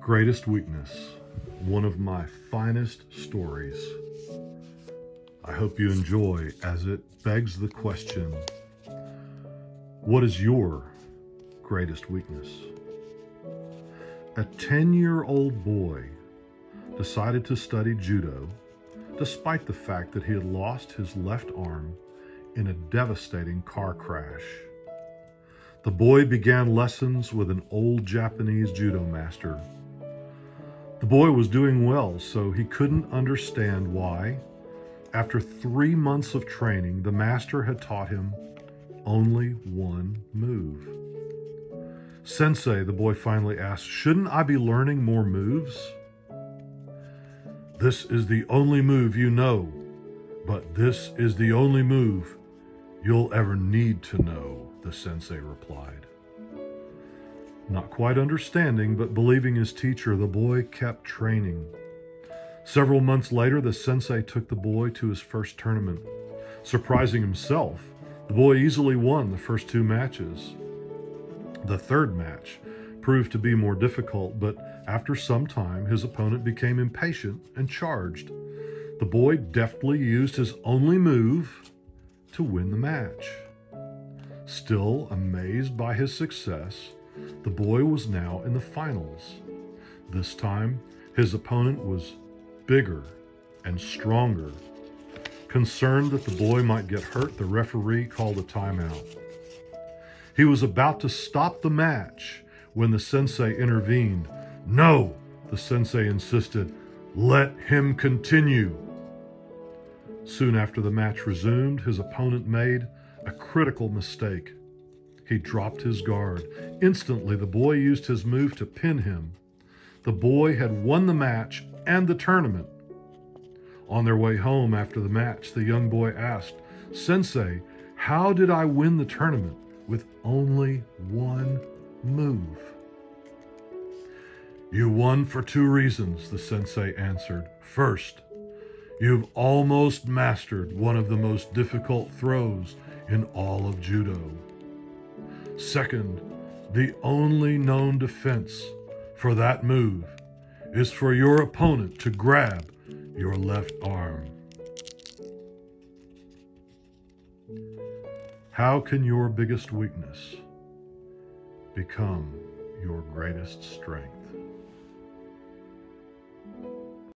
Greatest weakness, one of my finest stories. I hope you enjoy as it begs the question what is your greatest weakness? A 10 year old boy decided to study judo despite the fact that he had lost his left arm in a devastating car crash. The boy began lessons with an old Japanese judo master. The boy was doing well, so he couldn't understand why, after three months of training, the master had taught him only one move. Sensei, the boy finally asked, shouldn't I be learning more moves? This is the only move you know, but this is the only move you'll ever need to know, the sensei replied. Not quite understanding, but believing his teacher, the boy kept training. Several months later, the sensei took the boy to his first tournament. Surprising himself, the boy easily won the first two matches. The third match proved to be more difficult, but after some time, his opponent became impatient and charged. The boy deftly used his only move to win the match. Still amazed by his success, the boy was now in the finals. This time, his opponent was bigger and stronger. Concerned that the boy might get hurt, the referee called a timeout. He was about to stop the match when the sensei intervened. No, the sensei insisted, let him continue. Soon after the match resumed, his opponent made a critical mistake. He dropped his guard. Instantly, the boy used his move to pin him. The boy had won the match and the tournament. On their way home after the match, the young boy asked, Sensei, how did I win the tournament with only one move? You won for two reasons, the sensei answered. First, you've almost mastered one of the most difficult throws in all of judo. Second, the only known defense for that move is for your opponent to grab your left arm. How can your biggest weakness become your greatest strength?